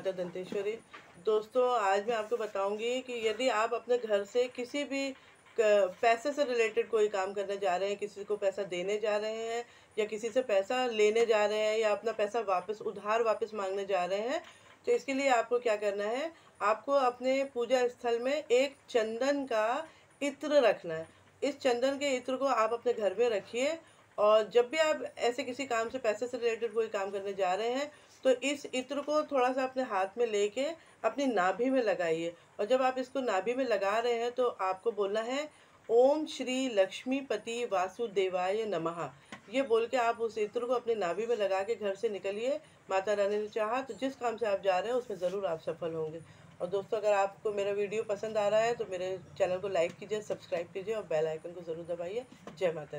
माता दंतेश्वरी। दोस्तों, आज मैं आपको बताऊँगी कि यदि आप अपने घर से किसी भी पैसे से रिलेटेड कोई काम करने जा रहे हैं, किसी को पैसा देने जा रहे हैं, या किसी से पैसा लेने जा रहे हैं, या अपना पैसा वापस, उधार वापस मांगने जा रहे हैं तो इसके लिए आपको क्या करना है, आपको अपने पूजा स्थल में एक चंदन का इत्र रखना है। इस चंदन के इत्र को आप अपने घर में रखिए और जब भी आप ऐसे किसी काम से पैसे से रिलेटेड कोई काम करने जा रहे हैं तो इस इत्र को थोड़ा सा अपने हाथ में लेके अपनी नाभि में लगाइए। और जब आप इसको नाभि में लगा रहे हैं तो आपको बोलना है, ओम श्री लक्ष्मीपति वासुदेवाय नमः। ये बोल के आप उस इत्र को अपने नाभि में लगा के घर से निकलिए। माता रानी ने चाहा तो जिस काम से आप जा रहे हैं, उसमें ज़रूर आप सफल होंगे। और दोस्तों, अगर आपको मेरा वीडियो पसंद आ रहा है तो मेरे चैनल को लाइक कीजिए, सब्सक्राइब कीजिए और बेल आइकन को ज़रूर दबाइए। जय माता